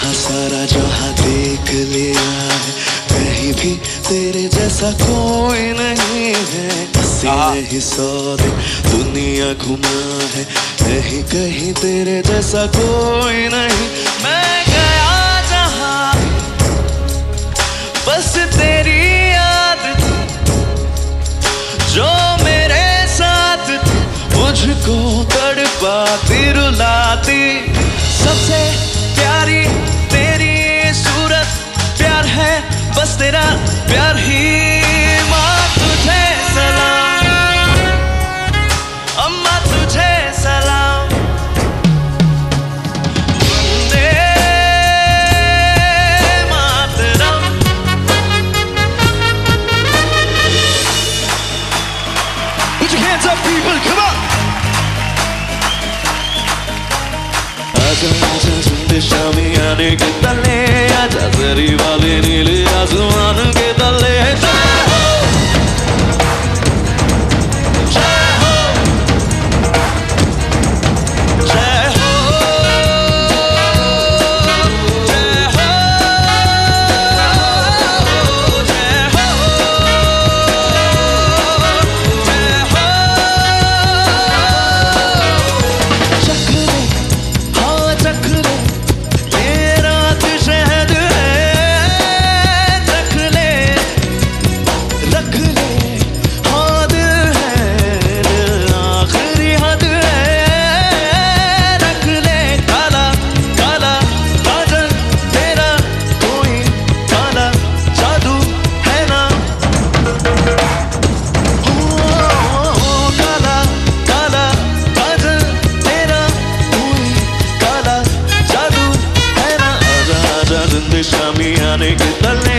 सारा जहाँ देख लिया है कहीं भी तेरे जैसा कोई नहीं है। अस्सी नहीं सौ दिन दुनिया घुमा है कहीं कहीं तेरे जैसा कोई नहीं। मैं गया जहाँ बस तेरी याद जो मेरे साथ मुझको तड़पाती रुलाती सबसे प्यारी बस तेरा प्यार ही सलाम। तुझे सलाम। Vande Mataram Put your hands! आजा आजा शामी आने के तले आजा जरी वाले नीले आजा ज़िंदगी शामी आने के तले